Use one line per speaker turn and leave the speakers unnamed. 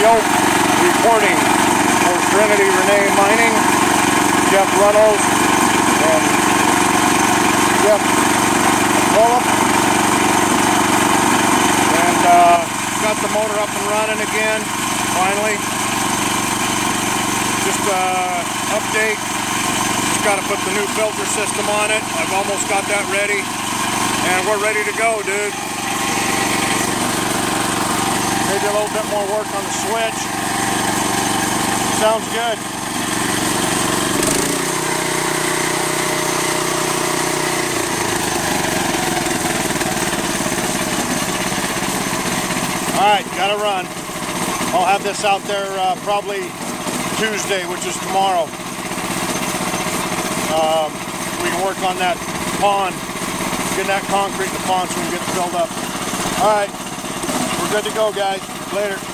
Oak reporting for Trinity Renee Mining, Jeff Reynolds and Jeff Phillip. And uh, got the motor up and running again, finally. Just uh, update. Just got to put the new filter system on it. I've almost got that ready. And we're ready to go, dude. A little bit more work on the switch. Sounds good. All right, gotta run. I'll have this out there uh, probably Tuesday, which is tomorrow. Um, we can work on that pond, getting that concrete in the pond so we can get it filled up. All right, we're good to go, guys. Later.